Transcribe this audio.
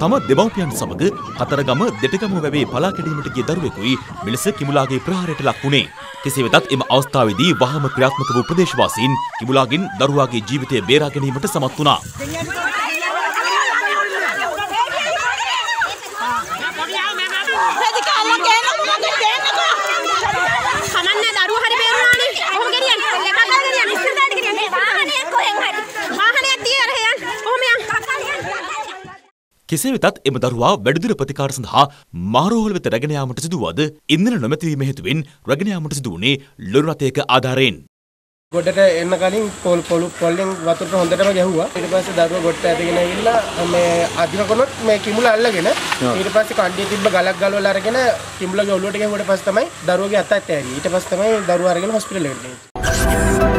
තම දෙමව්පියන් සමග කතරගම දෙටගම වැවේ පලා කැඩීමට ගිය දරුවෙකුයි මෙලෙස කිමුලාගේ ප්‍රහාරයට ලක් වුණේ. කෙසේ වෙතත් එම අවස්ථාවේදී වහම ක්‍රියාත්මක වූ ප්‍රදේශවාසීන් කිමුලාගෙන් දරුවාගේ ජීවිතය බේරා ගැනීමට සමත් වුණා. රෙදිකාලා කෙසේ වෙතත් එම දරුවා වැඩිදුර ප්‍රතිකාර සඳහා මාරෝහල වෙත රැගෙන යාමට සිදුවද ඉන්ධන නොමැතිවීම හේතුවෙන් රැගෙන යාමට සිදු වුණේ ලොරි රථයක ආධාරයෙන්. ගොඩට එන්න කලින් පොල් පොළු පොල්ලෙන් වතුරට හොඳටම ගැහුවා. ඊට පස්සේ දරුවා ගොඩට ඇදගෙන ඇවිල්ලා මේ අදිනකොනොත් මේ කිමුල අල්ලගෙන ඊට පස්සේ කණ්ඩිය තිබ්බ ගලක් ගලවලා අරගෙන කිමුලගේ ඔළුවට ගැහුවට පස්සේ තමයි දරුවගේ අත ඇත්තේ. ඊට පස්සේ තමයි දරුවා අරගෙන හොස්පිටල් එකට ගෙනිච්චේ.